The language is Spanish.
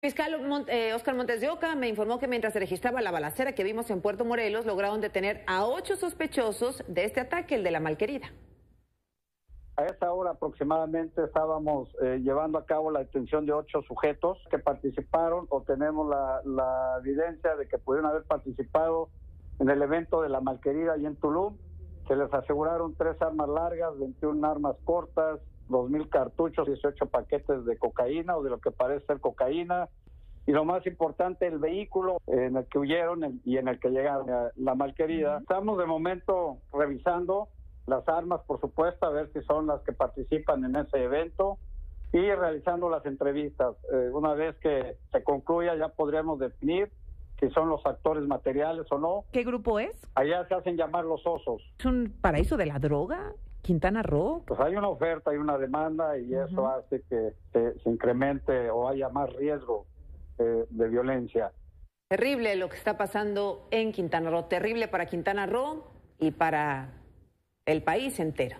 Fiscal Mont eh, Oscar Montes de Oca me informó que mientras se registraba la balacera que vimos en Puerto Morelos, lograron detener a ocho sospechosos de este ataque, el de la Malquerida. A esa hora aproximadamente estábamos eh, llevando a cabo la detención de ocho sujetos que participaron o tenemos la, la, evidencia de que pudieron haber participado en el evento de la Malquerida y en Tulum. Se les aseguraron tres armas largas, 21 armas cortas, dos mil cartuchos, 18 paquetes de cocaína o de lo que parece ser cocaína. Y lo más importante, el vehículo en el que huyeron y en el que llegaron a la malquerida. Estamos de momento revisando las armas, por supuesto, a ver si son las que participan en ese evento y realizando las entrevistas. Eh, una vez que se concluya, ya podremos definir si son los actores materiales o no. ¿Qué grupo es? Allá se hacen llamar los osos. ¿Es un paraíso de la droga? Quintana Roo? Pues hay una oferta, hay una demanda y eso hace que se, incremente o haya más riesgo eh, de violencia. Terrible lo que está pasando en Quintana Roo, terrible para Quintana Roo y para el país entero.